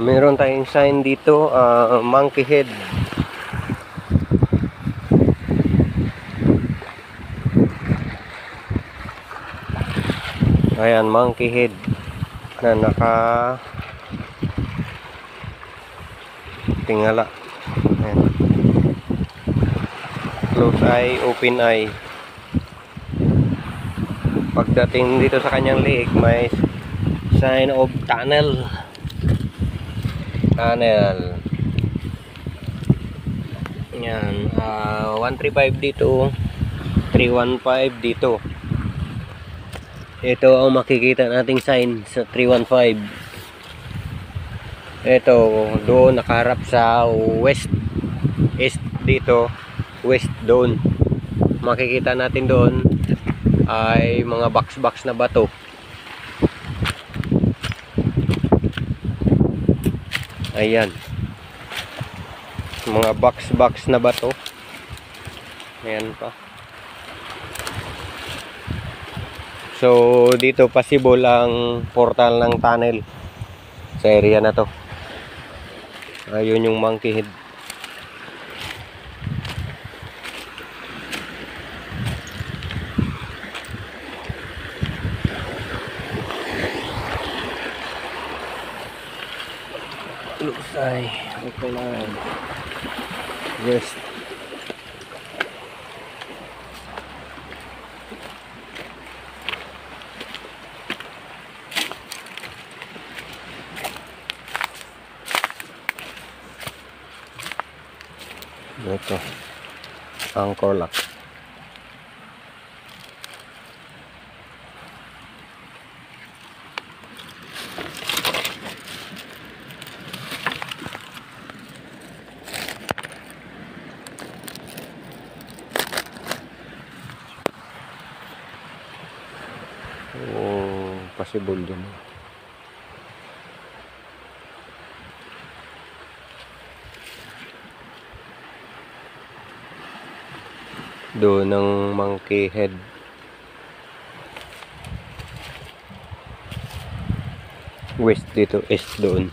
meron tayong sign dito, ah, monkey head. Ayan, monkey head na naka tingala. Ayan. Close eye, open eye. Pagdating dito sa kanyang leeg, may sign of tunnel. Tunnel. Yan, ah 135 dito, 315 dito. Ito ang makikita nating sign sa 315. Ito, doon nakaharap sa west. East dito, west doon. Makikita natin doon ay mga box-box na bato. Ayan. Mga box-box na bato. Ayan pa. So, dito possible ang portal ng tunnel sa area na to. Ayun yung monkey head. Lusay. Okay lang. Yes. Ito. Angkor lock. Oh, possible din. Doon ng monkey head. West dito, east doon.